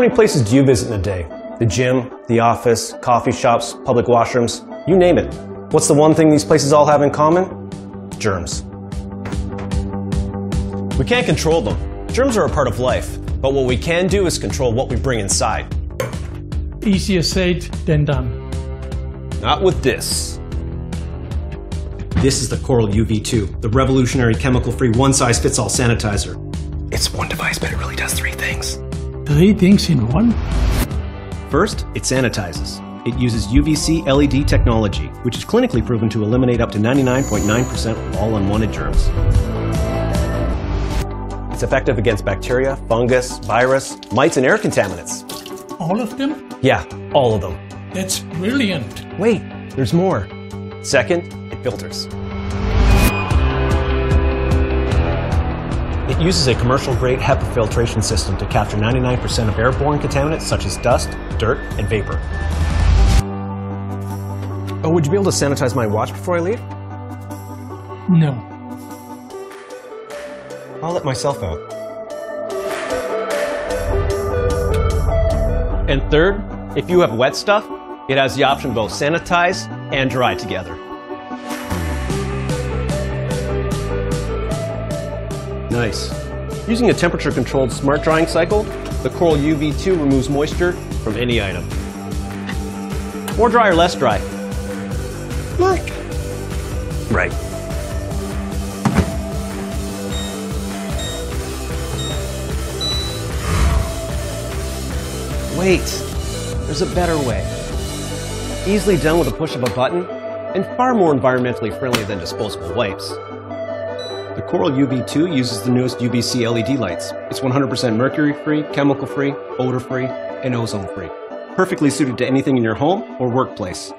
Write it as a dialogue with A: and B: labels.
A: many places do you visit in a day? The gym, the office, coffee shops, public washrooms, you name it. What's the one thing these places all have in common? Germs. We can't control them. Germs are a part of life, but what we can do is control what we bring inside.
B: Easier said than done.
A: Not with this. This is the Coral UV2, the revolutionary chemical-free one-size-fits-all sanitizer. It's one device, but it really does three things.
B: Three things in one?
A: First, it sanitizes. It uses UVC LED technology, which is clinically proven to eliminate up to 99.9% of all unwanted germs. It's effective against bacteria, fungus, virus, mites, and air contaminants.
B: All of them?
A: Yeah, all of them.
B: That's brilliant.
A: Wait, there's more. Second, it filters. It uses a commercial-grade HEPA filtration system to capture 99% of airborne contaminants such as dust, dirt, and vapor. Oh, would you be able to sanitize my watch before I leave?
B: No.
A: I'll let myself out. And third, if you have wet stuff, it has the option to both sanitize and dry together. Nice. Using a temperature-controlled smart drying cycle, the Coral UV2 removes moisture from any item. More dry or less dry?
B: Look.
A: Right. Wait, there's a better way. Easily done with a push of a button, and far more environmentally friendly than disposable wipes. The Coral UV2 uses the newest UVC LED lights. It's 100% mercury-free, chemical-free, odor-free, and ozone-free. Perfectly suited to anything in your home or workplace.